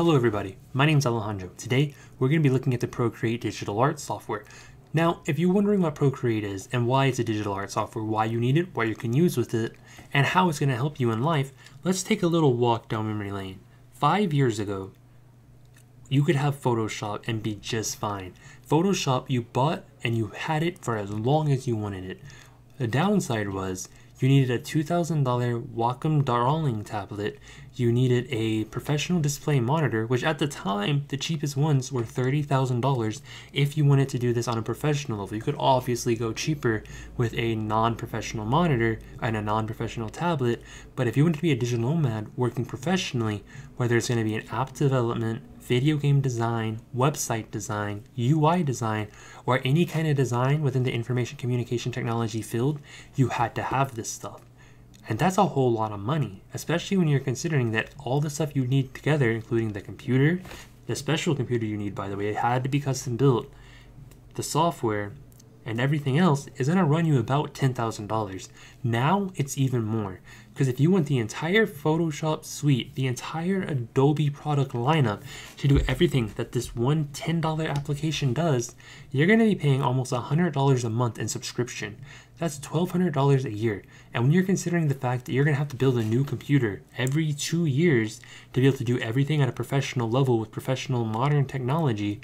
Hello everybody, my name is Alejandro. Today we're going to be looking at the Procreate digital art software. Now, if you're wondering what Procreate is and why it's a digital art software, why you need it, what you can use with it, and how it's going to help you in life, let's take a little walk down memory lane. Five years ago, you could have Photoshop and be just fine. Photoshop you bought and you had it for as long as you wanted it. The downside was you needed a $2,000 Wacom drawing tablet, you needed a professional display monitor, which at the time, the cheapest ones were $30,000 if you wanted to do this on a professional level. You could obviously go cheaper with a non-professional monitor and a non-professional tablet, but if you want to be a digital nomad working professionally, whether it's going to be an app development, video game design, website design, UI design, or any kind of design within the information communication technology field, you had to have this stuff. And that's a whole lot of money, especially when you're considering that all the stuff you need together, including the computer, the special computer you need, by the way, it had to be custom built, the software, and everything else is going to run you about $10,000. Now it's even more. Because if you want the entire Photoshop suite, the entire Adobe product lineup to do everything that this one $10 application does, you're going to be paying almost $100 a month in subscription. That's $1,200 a year. And when you're considering the fact that you're going to have to build a new computer every two years to be able to do everything at a professional level with professional modern technology,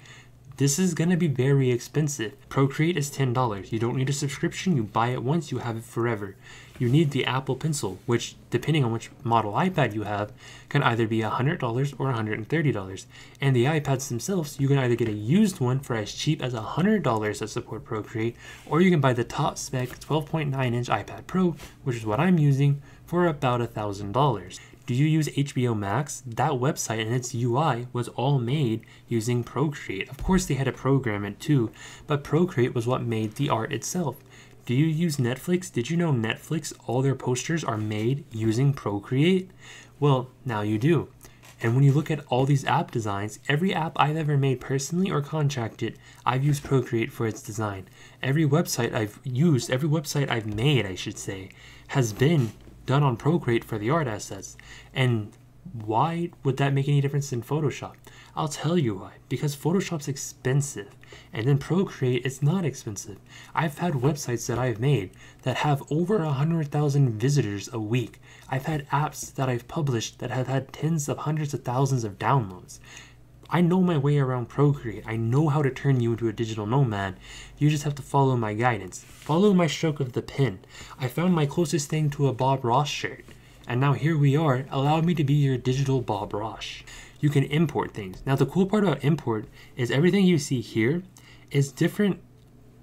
this is going to be very expensive. Procreate is $10. You don't need a subscription, you buy it once, you have it forever. You need the Apple Pencil, which, depending on which model iPad you have, can either be $100 or $130. And the iPads themselves, you can either get a used one for as cheap as $100 that support Procreate, or you can buy the top spec 12.9 inch iPad Pro, which is what I'm using, for about $1,000. Do you use HBO Max? That website and its UI was all made using Procreate. Of course, they had to program it too, but Procreate was what made the art itself. Do you use Netflix? Did you know Netflix, all their posters are made using Procreate? Well, now you do. And when you look at all these app designs, every app I've ever made personally or contracted, I've used Procreate for its design. Every website I've used, every website I've made, I should say, has been done on Procreate for the art assets. And why would that make any difference in Photoshop? I'll tell you why. Because Photoshop's expensive, and then Procreate is not expensive. I've had websites that I've made that have over 100,000 visitors a week. I've had apps that I've published that have had tens of hundreds of thousands of downloads. I know my way around Procreate. I know how to turn you into a digital nomad. You just have to follow my guidance. Follow my stroke of the pen. I found my closest thing to a Bob Ross shirt. And now here we are. Allow me to be your digital Bob Ross. You can import things. Now the cool part about import is everything you see here is different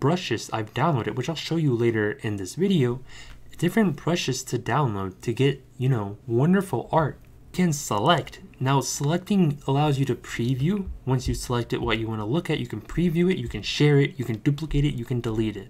brushes I've downloaded, which I'll show you later in this video. Different brushes to download to get, you know, wonderful art can select. Now selecting allows you to preview. Once you selected what you want to look at, you can preview it, you can share it, you can duplicate it, you can delete it.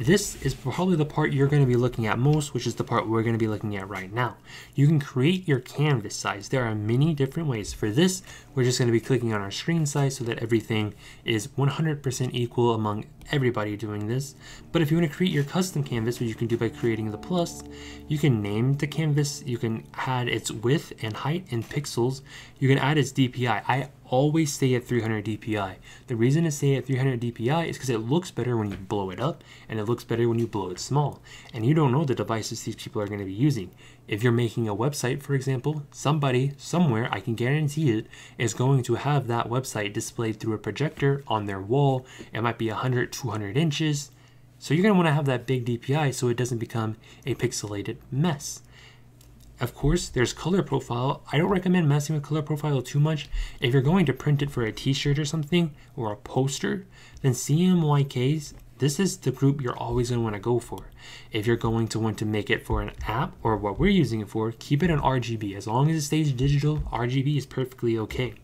This is probably the part you're going to be looking at most, which is the part we're going to be looking at right now. You can create your canvas size. There are many different ways. For this, we're just going to be clicking on our screen size so that everything is 100% equal among everybody doing this. But if you want to create your custom canvas, which you can do by creating the plus, you can name the canvas, you can add its width and height in pixels, you can add its DPI. I always stay at 300 DPI. The reason to stay at 300 DPI is because it looks better when you blow it up and it looks better when you blow it small. And you don't know the devices these people are going to be using. If you're making a website, for example, somebody, somewhere, I can guarantee it, is going to have that website displayed through a projector on their wall. It might be 100, 200 inches. So you're going to want to have that big DPI so it doesn't become a pixelated mess. Of course, there's color profile. I don't recommend messing with color profile too much. If you're going to print it for a t-shirt or something, or a poster, then CMYKs, this is the group you're always going to want to go for. If you're going to want to make it for an app, or what we're using it for, keep it on RGB. As long as it stays digital, RGB is perfectly okay.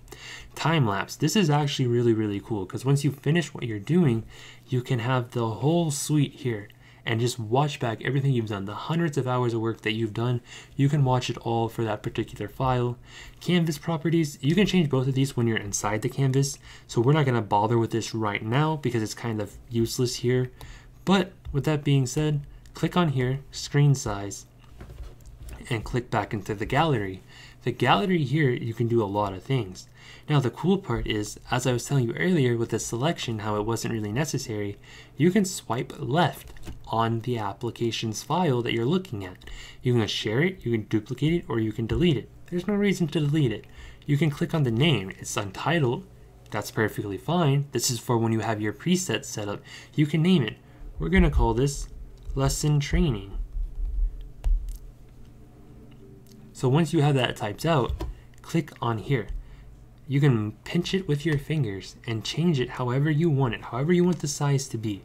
Time lapse. This is actually really, really cool because once you finish what you're doing, you can have the whole suite here and just watch back everything you've done, the hundreds of hours of work that you've done. You can watch it all for that particular file. Canvas properties, you can change both of these when you're inside the canvas. So we're not going to bother with this right now because it's kind of useless here. But with that being said, click on here, screen size, and click back into the gallery. The gallery here, you can do a lot of things. Now the cool part is, as I was telling you earlier with the selection, how it wasn't really necessary, you can swipe left on the application's file that you're looking at. You can share it, you can duplicate it, or you can delete it. There's no reason to delete it. You can click on the name, it's untitled, that's perfectly fine. This is for when you have your presets set up. You can name it. We're gonna call this lesson training. So once you have that typed out, click on here. You can pinch it with your fingers and change it however you want it, however you want the size to be.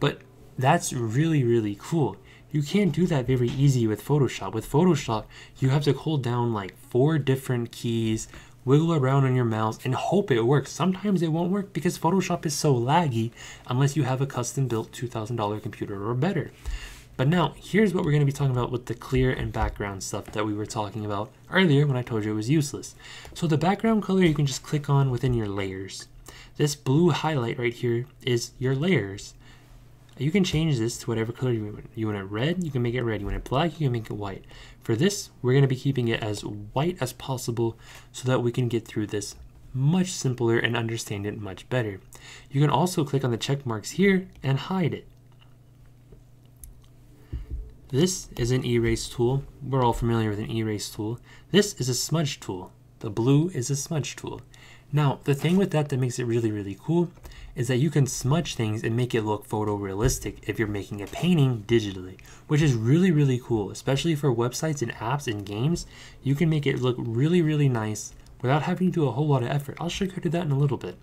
But that's really, really cool. You can't do that very easy with Photoshop. With Photoshop, you have to hold down like four different keys, wiggle around on your mouse, and hope it works. Sometimes it won't work because Photoshop is so laggy unless you have a custom built $2,000 computer or better. But now, here's what we're going to be talking about with the clear and background stuff that we were talking about earlier when I told you it was useless. So the background color you can just click on within your layers. This blue highlight right here is your layers. You can change this to whatever color you want. You want it red, you can make it red. You want it black, you can make it white. For this, we're going to be keeping it as white as possible so that we can get through this much simpler and understand it much better. You can also click on the check marks here and hide it. This is an erase tool. We're all familiar with an erase tool. This is a smudge tool. The blue is a smudge tool. Now, the thing with that that makes it really, really cool is that you can smudge things and make it look photorealistic if you're making a painting digitally, which is really, really cool, especially for websites and apps and games. You can make it look really, really nice without having to do a whole lot of effort. I'll show you how to do that in a little bit.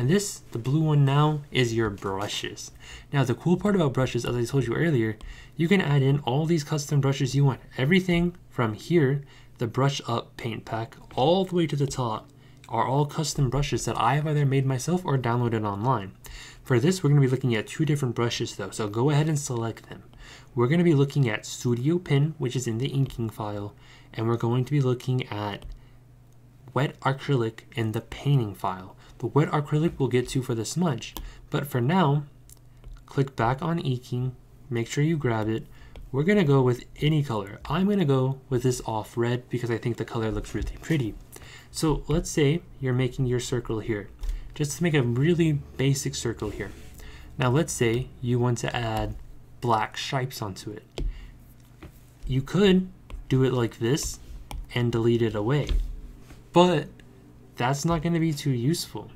And this, the blue one now, is your brushes. Now the cool part about brushes, as I told you earlier, you can add in all these custom brushes you want. Everything from here, the brush up paint pack, all the way to the top, are all custom brushes that I have either made myself or downloaded online. For this, we're going to be looking at two different brushes though, so go ahead and select them. We're going to be looking at Studio Pen, which is in the inking file, and we're going to be looking at Wet Acrylic in the painting file. The wet acrylic we'll get to for the smudge. But for now, click back on inking, make sure you grab it. We're gonna go with any color. I'm gonna go with this off red because I think the color looks really pretty. So let's say you're making your circle here. Just to make a really basic circle here. Now let's say you want to add black stripes onto it. You could do it like this and delete it away. But that's not going to be too useful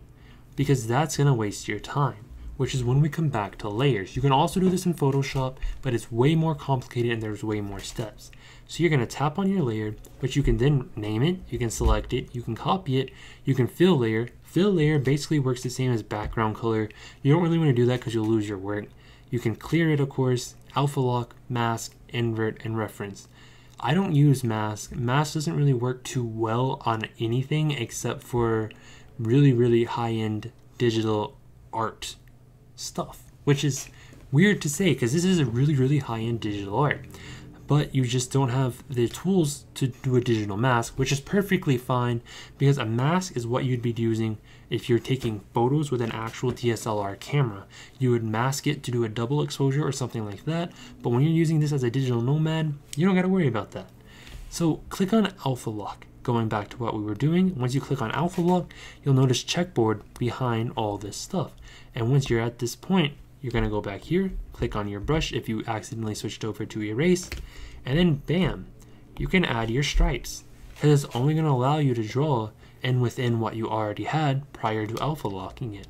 because that's going to waste your time, which is when we come back to layers. You can also do this in Photoshop, but it's way more complicated and there's way more steps. So you're going to tap on your layer, but you can then name it, you can select it, you can copy it, you can fill layer. Fill layer basically works the same as background color. You don't really want to do that because you'll lose your work. You can clear it, of course, alpha lock, mask, invert, and reference. I don't use mask. Mask doesn't really work too well on anything except for really, really high end digital art stuff, which is weird to say because this is a really, really high end digital art. But you just don't have the tools to do a digital mask, which is perfectly fine because a mask is what you'd be using if you're taking photos with an actual DSLR camera. You would mask it to do a double exposure or something like that, but when you're using this as a digital nomad, you don't gotta worry about that. So click on Alpha Lock. Going back to what we were doing, once you click on Alpha Lock, you'll notice checkboard behind all this stuff. And once you're at this point, you're gonna go back here, click on your brush if you accidentally switched over to erase, and then bam, you can add your stripes. Because it's only gonna allow you to draw and within what you already had prior to alpha locking it.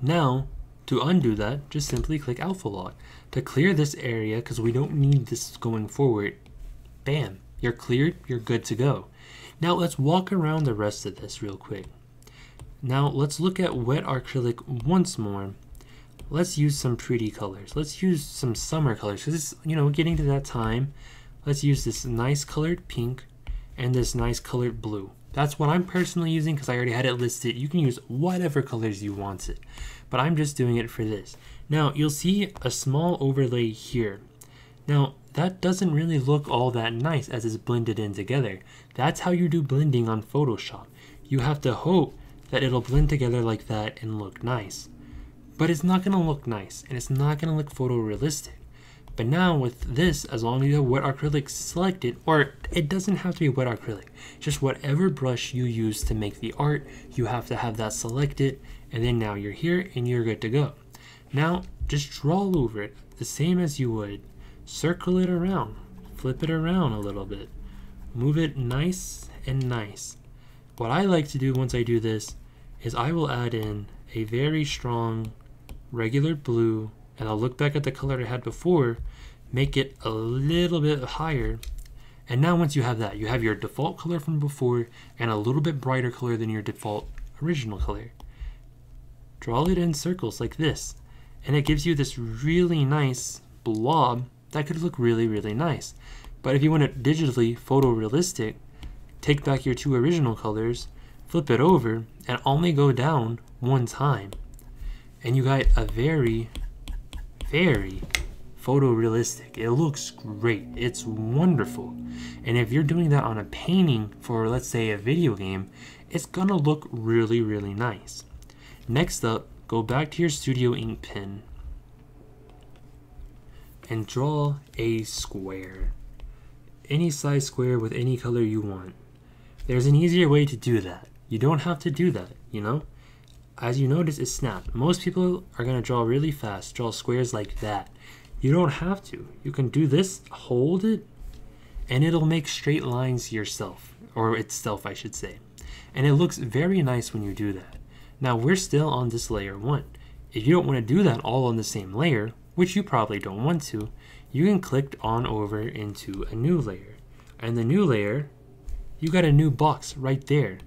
Now, to undo that, just simply click alpha lock. To clear this area, because we don't need this going forward, bam, you're cleared, you're good to go. Now let's walk around the rest of this real quick. Now let's look at wet acrylic once more. Let's use some pretty colors. Let's use some summer colors because it's, you know, getting to that time. Let's use this nice colored pink and this nice colored blue. That's what I'm personally using because I already had it listed. You can use whatever colors you want it, but I'm just doing it for this. Now you'll see a small overlay here. Now that doesn't really look all that nice as it's blended in together. That's how you do blending on Photoshop. You have to hope that it'll blend together like that and look nice. But it's not going to look nice and it's not going to look photorealistic. But now with this, as long as you have wet acrylic selected, or it doesn't have to be wet acrylic, just whatever brush you use to make the art, you have to have that selected, and then now you're here and you're good to go. Now, just draw over it, the same as you would. Circle it around, flip it around a little bit, move it nice and nice. What I like to do once I do this is I will add in a very strong regular blue and I'll look back at the color I had before, make it a little bit higher. And now once you have that, you have your default color from before and a little bit brighter color than your default original color. Draw it in circles like this. And it gives you this really nice blob that could look really, really nice. But if you want it digitally photorealistic, take back your two original colors, flip it over, and only go down one time. And you got a very very photorealistic. It looks great. It's wonderful. And if you're doing that on a painting for, let's say, a video game, it's gonna look really, really nice. Next up, go back to your Studio Ink pen and draw a square. Any size square with any color you want. There's an easier way to do that. You don't have to do that, you know? As you notice, it's snapped. Most people are going to draw really fast, draw squares like that. You don't have to. You can do this, hold it, and it'll make straight lines yourself, or itself, I should say. And it looks very nice when you do that. Now, we're still on this layer 1. If you don't want to do that all on the same layer, which you probably don't want to, you can click on over into a new layer. And the new layer, you got a new box right there.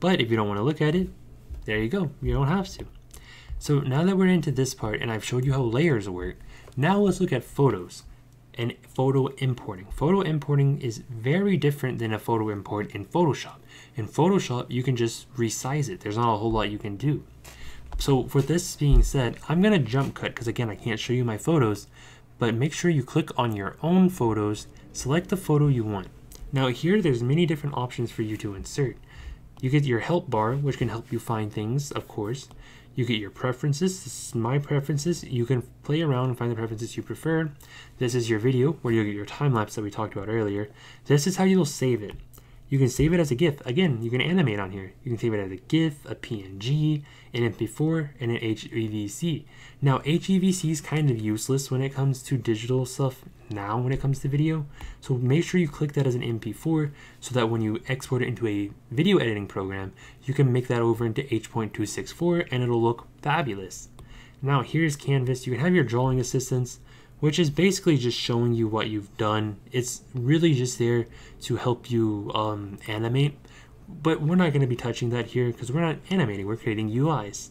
But if you don't want to look at it, there you go. You don't have to. So now that we're into this part and I've showed you how layers work, now let's look at photos and photo importing. Photo importing is very different than a photo import in Photoshop. In Photoshop, you can just resize it. There's not a whole lot you can do. So for this being said, I'm gonna jump cut because again, I can't show you my photos, but make sure you click on your own photos, select the photo you want. Now here, there's many different options for you to insert. You get your help bar, which can help you find things, of course. You get your preferences. This is my preferences. You can play around and find the preferences you prefer. This is your video, where you'll get your time lapse that we talked about earlier. This is how you'll save it. You can save it as a GIF. Again, you can animate on here. You can save it as a GIF, a PNG, an MP4, and an HEVC. Now, HEVC is kind of useless when it comes to digital stuff now when it comes to video. So make sure you click that as an MP4 so that when you export it into a video editing program, you can make that over into H.264 and it'll look fabulous. Now here's Canvas. You can have your drawing assistants, which is basically just showing you what you've done. It's really just there to help you um, animate, but we're not going to be touching that here because we're not animating, we're creating UIs.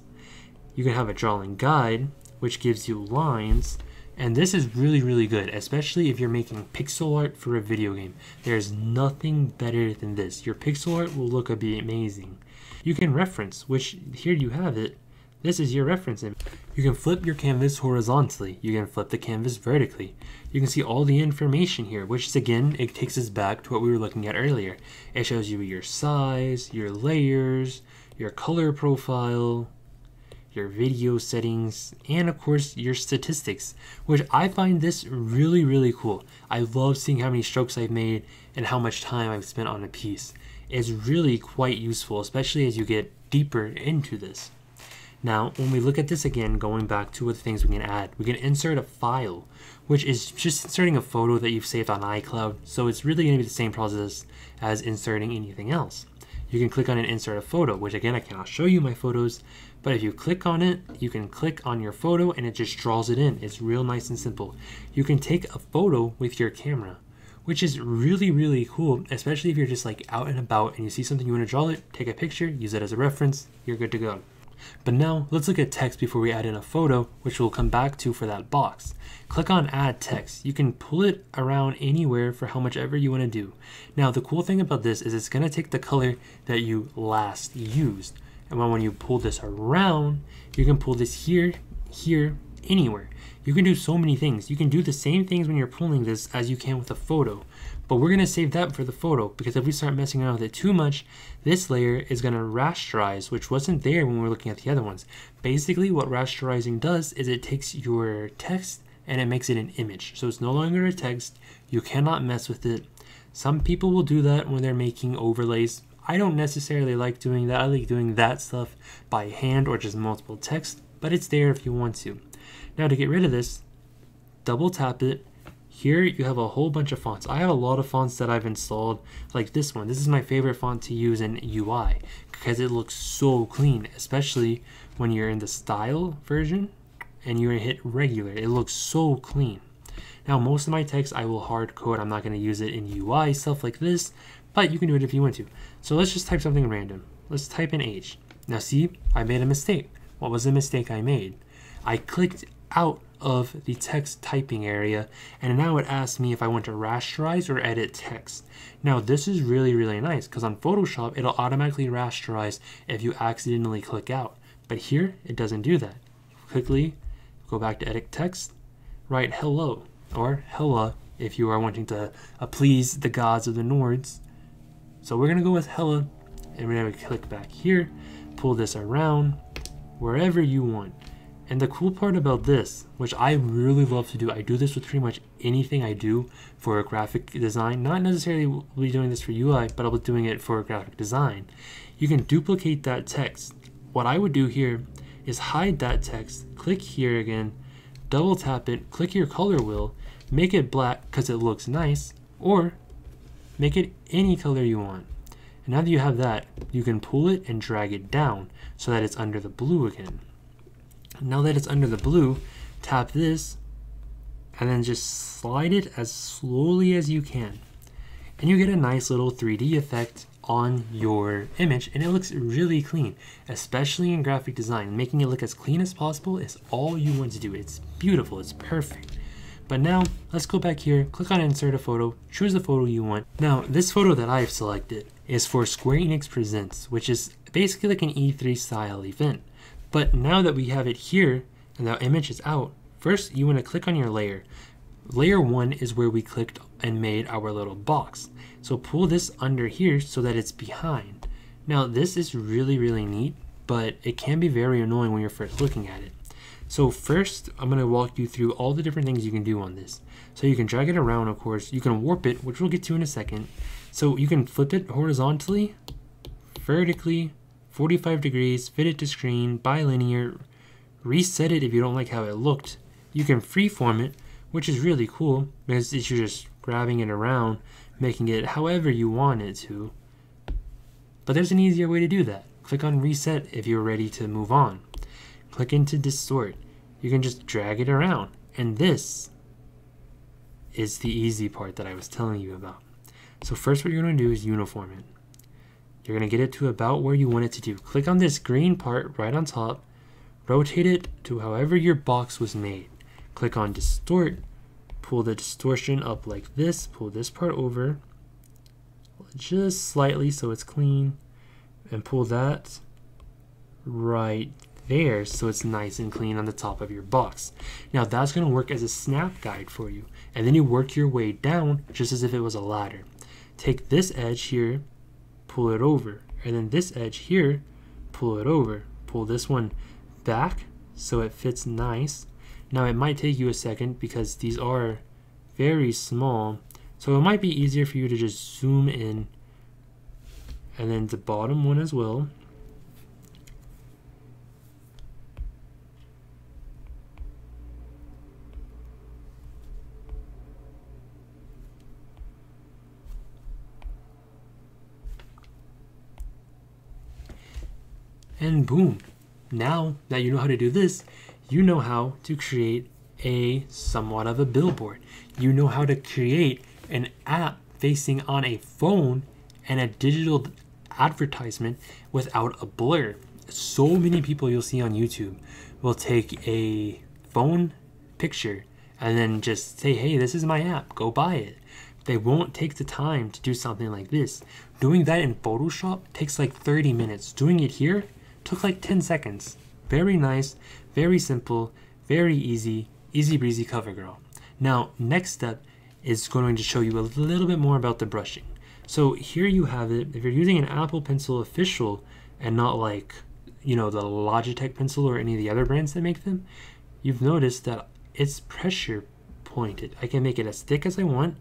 You can have a drawing guide, which gives you lines, and this is really, really good, especially if you're making pixel art for a video game. There's nothing better than this. Your pixel art will look amazing. You can reference, which here you have it. This is your reference image. You can flip your canvas horizontally. You can flip the canvas vertically. You can see all the information here, which is again, it takes us back to what we were looking at earlier. It shows you your size, your layers, your color profile, your video settings, and of course your statistics, which I find this really, really cool. I love seeing how many strokes I've made and how much time I've spent on a piece. It's really quite useful, especially as you get deeper into this. Now, when we look at this again, going back to the things we can add, we can insert a file, which is just inserting a photo that you've saved on iCloud. So it's really going to be the same process as inserting anything else. You can click on an insert a photo, which again, I cannot show you my photos, but if you click on it, you can click on your photo and it just draws it in. It's real nice and simple. You can take a photo with your camera, which is really, really cool, especially if you're just like out and about and you see something you want to draw it, take a picture, use it as a reference, you're good to go. But now let's look at text before we add in a photo, which we'll come back to for that box. Click on add text. You can pull it around anywhere for how much ever you want to do. Now the cool thing about this is it's going to take the color that you last used. And when you pull this around, you can pull this here, here, anywhere. You can do so many things. You can do the same things when you're pulling this as you can with a photo. But we're going to save that for the photo because if we start messing around with it too much, this layer is going to rasterize, which wasn't there when we were looking at the other ones. Basically, what rasterizing does is it takes your text and it makes it an image. So it's no longer a text. You cannot mess with it. Some people will do that when they're making overlays. I don't necessarily like doing that. I like doing that stuff by hand or just multiple text, but it's there if you want to. Now to get rid of this, double tap it. Here you have a whole bunch of fonts. I have a lot of fonts that I've installed, like this one. This is my favorite font to use in UI because it looks so clean, especially when you're in the style version and you're hit regular. It looks so clean. Now, most of my text I will hard code. I'm not going to use it in UI, stuff like this, but you can do it if you want to. So let's just type something random. Let's type in age. Now see, I made a mistake. What was the mistake I made? I clicked out of the text typing area and now it asks me if I want to rasterize or edit text. Now this is really really nice because on Photoshop it'll automatically rasterize if you accidentally click out but here it doesn't do that. Quickly go back to edit text, write hello or hella if you are wanting to uh, please the gods of the Nords. So we're gonna go with hella and we're gonna click back here, pull this around wherever you want. And the cool part about this, which I really love to do, I do this with pretty much anything I do for a graphic design. Not necessarily will be doing this for UI, but I'll be doing it for graphic design. You can duplicate that text. What I would do here is hide that text, click here again, double tap it, click your color wheel, make it black because it looks nice, or make it any color you want. And now that you have that, you can pull it and drag it down so that it's under the blue again. Now that it's under the blue, tap this and then just slide it as slowly as you can. And you get a nice little 3D effect on your image and it looks really clean, especially in graphic design. Making it look as clean as possible is all you want to do. It's beautiful, it's perfect. But now let's go back here, click on insert a photo, choose the photo you want. Now this photo that I've selected is for Square Enix Presents, which is basically like an E3 style event. But now that we have it here and the image is out, first you want to click on your layer. Layer 1 is where we clicked and made our little box. So pull this under here so that it's behind. Now this is really, really neat, but it can be very annoying when you're first looking at it. So first, I'm going to walk you through all the different things you can do on this. So you can drag it around, of course. You can warp it, which we'll get to in a second. So you can flip it horizontally, vertically, 45 degrees, fit it to screen, bilinear, reset it if you don't like how it looked. You can freeform it, which is really cool because you're just grabbing it around, making it however you want it to. But there's an easier way to do that. Click on reset if you're ready to move on. Click into distort. You can just drag it around. And this is the easy part that I was telling you about. So first what you're going to do is uniform it. You're going to get it to about where you want it to do. Click on this green part right on top. Rotate it to however your box was made. Click on distort. Pull the distortion up like this. Pull this part over just slightly so it's clean. And pull that right there so it's nice and clean on the top of your box. Now that's going to work as a snap guide for you. And then you work your way down just as if it was a ladder. Take this edge here pull it over. And then this edge here, pull it over. Pull this one back so it fits nice. Now it might take you a second because these are very small. So it might be easier for you to just zoom in and then the bottom one as well. And boom, now that you know how to do this, you know how to create a somewhat of a billboard. You know how to create an app facing on a phone and a digital advertisement without a blur. So many people you'll see on YouTube will take a phone picture and then just say, hey, this is my app, go buy it. They won't take the time to do something like this. Doing that in Photoshop takes like 30 minutes. Doing it here Took like 10 seconds. Very nice, very simple, very easy, easy breezy cover girl. Now, next step is going to show you a little bit more about the brushing. So here you have it. If you're using an Apple Pencil official and not like, you know, the Logitech pencil or any of the other brands that make them, you've noticed that it's pressure pointed. I can make it as thick as I want,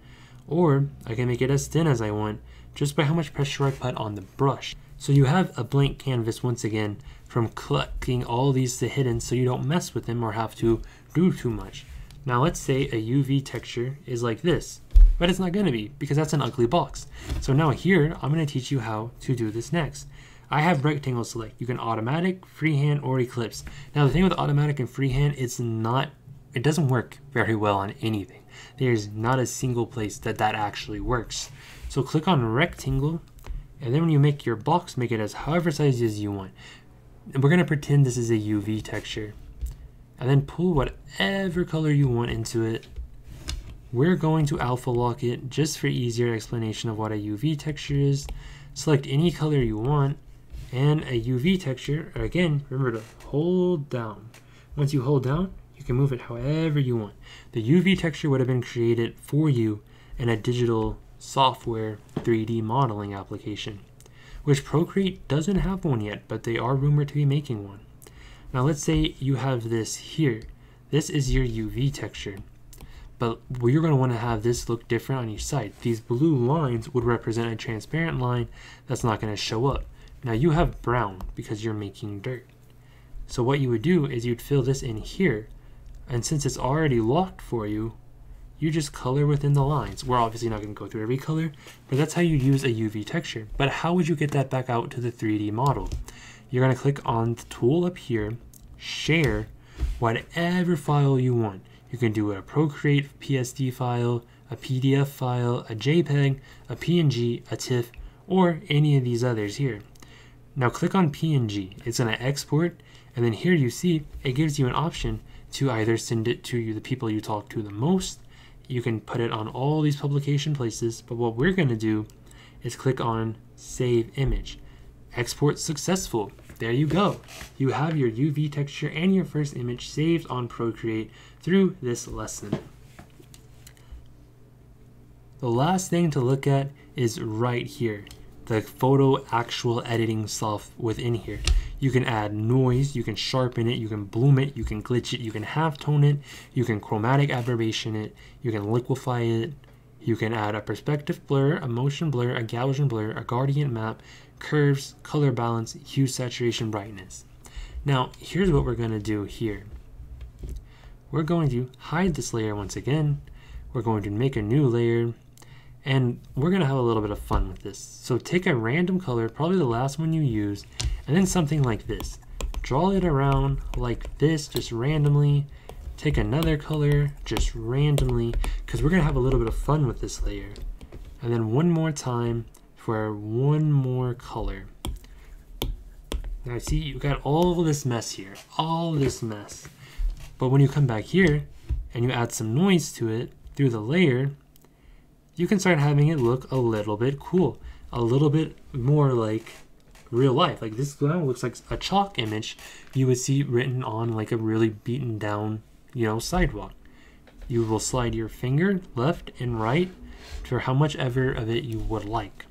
or I can make it as thin as I want, just by how much pressure I put on the brush. So you have a blank canvas once again from collecting all these to hidden so you don't mess with them or have to do too much. Now let's say a UV texture is like this, but it's not gonna be because that's an ugly box. So now here, I'm gonna teach you how to do this next. I have rectangle select. You can automatic, freehand, or ellipse. Now the thing with automatic and freehand, it's not, it doesn't work very well on anything. There's not a single place that that actually works. So click on rectangle, and then when you make your box, make it as however size as you want. And we're gonna pretend this is a UV texture. And then pull whatever color you want into it. We're going to alpha lock it just for easier explanation of what a UV texture is. Select any color you want and a UV texture. Again, remember to hold down. Once you hold down, you can move it however you want. The UV texture would have been created for you in a digital software 3D modeling application, which Procreate doesn't have one yet, but they are rumored to be making one. Now let's say you have this here. This is your UV texture. But you're going to want to have this look different on each side. These blue lines would represent a transparent line that's not going to show up. Now you have brown because you're making dirt. So what you would do is you'd fill this in here. And since it's already locked for you, you just color within the lines. We're obviously not going to go through every color, but that's how you use a UV texture. But how would you get that back out to the 3D model? You're going to click on the tool up here, share whatever file you want. You can do a Procreate PSD file, a PDF file, a JPEG, a PNG, a TIFF, or any of these others here. Now click on PNG. It's going to export, and then here you see it gives you an option to either send it to you, the people you talk to the most. You can put it on all these publication places, but what we're going to do is click on Save Image. Export successful. There you go. You have your UV texture and your first image saved on Procreate through this lesson. The last thing to look at is right here the photo actual editing stuff within here. You can add noise, you can sharpen it, you can bloom it, you can glitch it, you can halftone it, you can chromatic aberration it, you can liquefy it, you can add a perspective blur, a motion blur, a Gaussian blur, a gradient map, curves, color balance, hue, saturation, brightness. Now, here's what we're going to do here. We're going to hide this layer once again. We're going to make a new layer and we're to have a little bit of fun with this. So take a random color, probably the last one you use, and then something like this. Draw it around like this, just randomly. Take another color, just randomly, because we're to have a little bit of fun with this layer. And then one more time for one more color. Now see, you got all this mess here, all this mess. But when you come back here and you add some noise to it through the layer, you can start having it look a little bit cool, a little bit more like real life. Like this now looks like a chalk image you would see written on like a really beaten down, you know, sidewalk. You will slide your finger left and right for how much ever of it you would like.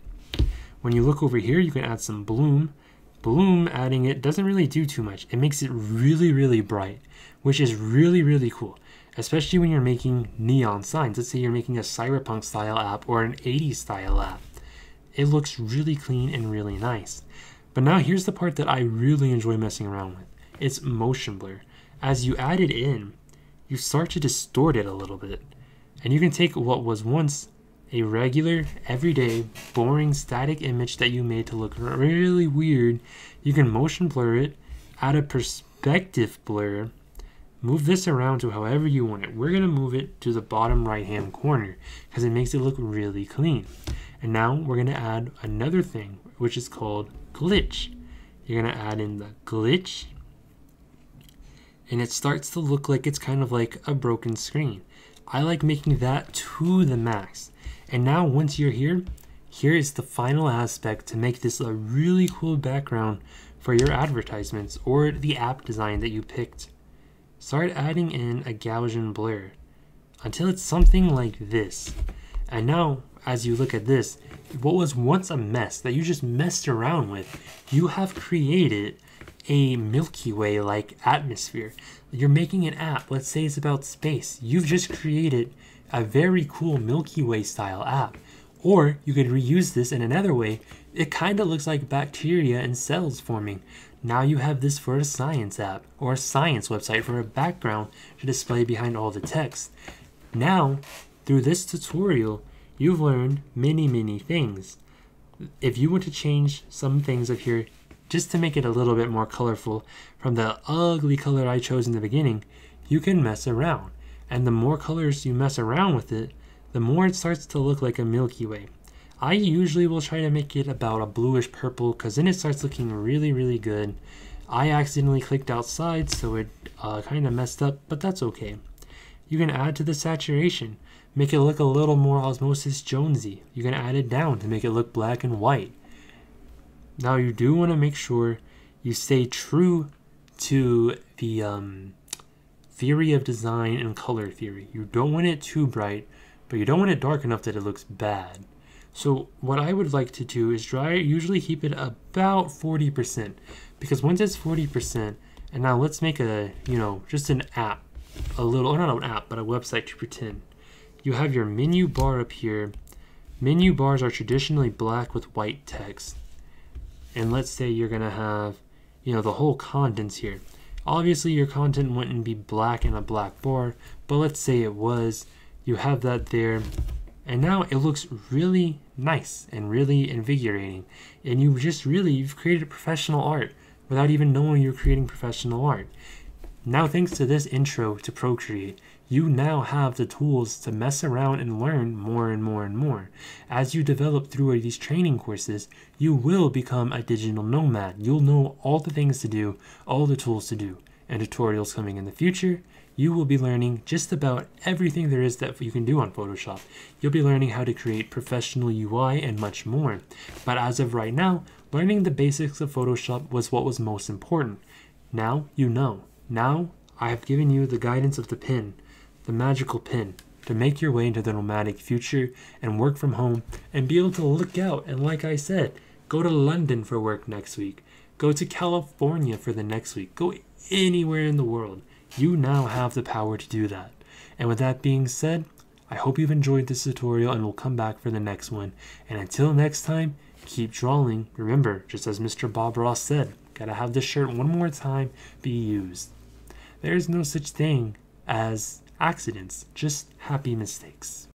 When you look over here, you can add some bloom. Bloom, adding it doesn't really do too much. It makes it really, really bright, which is really, really cool especially when you're making neon signs. Let's say you're making a cyberpunk style app or an 80s style app. It looks really clean and really nice. But now here's the part that I really enjoy messing around with. It's motion blur. As you add it in, you start to distort it a little bit. And you can take what was once a regular, everyday, boring static image that you made to look really weird. You can motion blur it, add a perspective blur, Move this around to however you want it. We're going to move it to the bottom right hand corner because it makes it look really clean. And now we're going to add another thing, which is called glitch. You're going to add in the glitch and it starts to look like it's kind of like a broken screen. I like making that to the max. And now once you're here, here is the final aspect to make this a really cool background for your advertisements or the app design that you picked. Start adding in a Gaussian blur until it's something like this. And now, as you look at this, what was once a mess that you just messed around with, you have created a Milky Way like atmosphere. You're making an app, let's say it's about space. You've just created a very cool Milky Way style app. Or you could reuse this in another way. It kind of looks like bacteria and cells forming. Now you have this for a science app or a science website for a background to display behind all the text. Now, through this tutorial, you've learned many, many things. If you want to change some things up here just to make it a little bit more colorful from the ugly color I chose in the beginning, you can mess around. And the more colors you mess around with it, the more it starts to look like a Milky Way. I usually will try to make it about a bluish purple because then it starts looking really, really good. I accidentally clicked outside so it uh, kind of messed up, but that's okay. You can add to the saturation, make it look a little more Osmosis Jonesy. You can add it down to make it look black and white. Now you do want to make sure you stay true to the um, theory of design and color theory. You don't want it too bright, but you don't want it dark enough that it looks bad. So what I would like to do is dry, usually keep it about 40% because once it's 40% and now let's make a, you know, just an app, a little, or not an app, but a website to pretend. You have your menu bar up here. Menu bars are traditionally black with white text and let's say you're to have, you know, the whole contents here. Obviously, your content wouldn't be black in a black bar, but let's say it was. You have that there, and now it looks really nice and really invigorating. And you just really, you've created professional art without even knowing you're creating professional art. Now, thanks to this intro to Procreate, you now have the tools to mess around and learn more and more and more. As you develop through these training courses, you will become a digital nomad. You'll know all the things to do, all the tools to do, and tutorials coming in the future. You will be learning just about everything there is that you can do on Photoshop. You'll be learning how to create professional UI and much more. But as of right now, learning the basics of Photoshop was what was most important. Now you know. Now I have given you the guidance of the pin, the magical pin, to make your way into the nomadic future and work from home and be able to look out and, like I said, go to London for work next week, go to California for the next week, go anywhere in the world. You now have the power to do that. And with that being said, I hope you've enjoyed this tutorial and we'll come back for the next one. And until next time, keep drawing. Remember, just as Mr. Bob Ross said, gotta have this shirt one more time be used. There is no such thing as accidents, just happy mistakes.